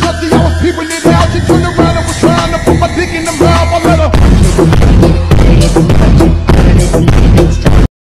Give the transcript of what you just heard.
Cause the old people need help. She turned around and was trying to put my dick in the mouth. I let her.